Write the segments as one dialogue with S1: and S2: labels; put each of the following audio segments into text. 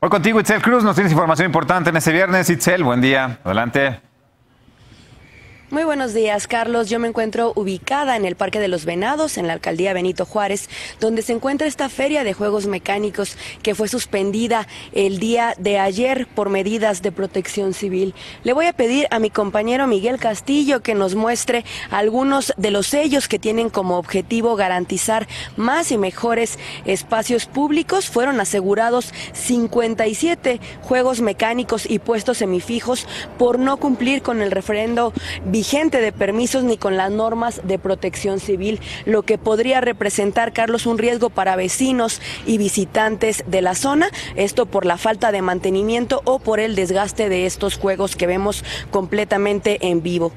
S1: Hoy contigo, Itzel Cruz, nos tienes información importante en este viernes. Itzel, buen día. Adelante.
S2: Muy buenos días, Carlos. Yo me encuentro ubicada en el Parque de los Venados, en la alcaldía Benito Juárez, donde se encuentra esta feria de juegos mecánicos que fue suspendida el día de ayer por medidas de protección civil. Le voy a pedir a mi compañero Miguel Castillo que nos muestre algunos de los sellos que tienen como objetivo garantizar más y mejores espacios públicos. Fueron asegurados 57 juegos mecánicos y puestos semifijos por no cumplir con el referendo vigente de permisos ni con las normas de protección civil, lo que podría representar, Carlos, un riesgo para vecinos y visitantes de la zona, esto por la falta de mantenimiento o por el desgaste de estos juegos que vemos completamente en vivo.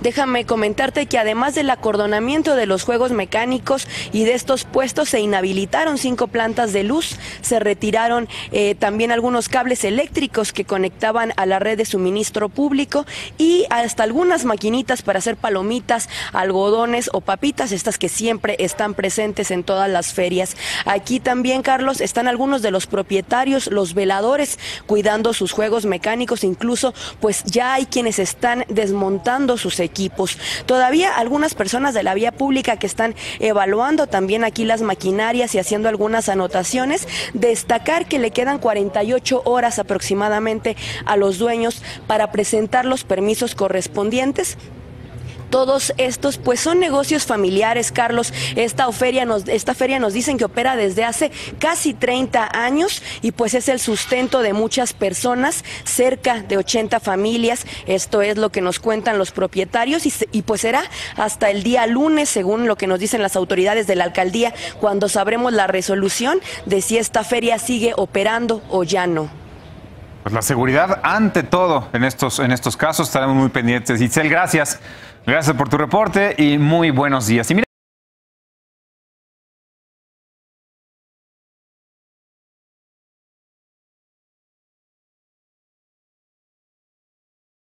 S2: Déjame comentarte que además del acordonamiento de los juegos mecánicos y de estos puestos, se inhabilitaron cinco plantas de luz, se retiraron eh, también algunos cables eléctricos que conectaban a la red de suministro público y hasta algunas maquinitas para hacer palomitas, algodones o papitas, estas que siempre están presentes en todas las ferias. Aquí también, Carlos, están algunos de los propietarios, los veladores, cuidando sus juegos mecánicos, incluso pues ya hay quienes están desmontando sus equipos. Todavía algunas personas de la vía pública que están evaluando también aquí las maquinarias y haciendo algunas anotaciones. Destacar que le quedan 48 horas aproximadamente a los dueños para presentar los permisos correspondientes todos estos pues son negocios familiares, Carlos. Esta feria nos, esta feria nos dicen que opera desde hace casi 30 años y pues es el sustento de muchas personas, cerca de 80 familias. Esto es lo que nos cuentan los propietarios y, pues será hasta el día lunes, según lo que nos dicen las autoridades de la alcaldía, cuando sabremos la resolución de si esta feria sigue operando o ya no.
S1: Pues la seguridad ante todo en estos, en estos casos estaremos muy pendientes. Itzel, gracias. Gracias por tu reporte y muy buenos días.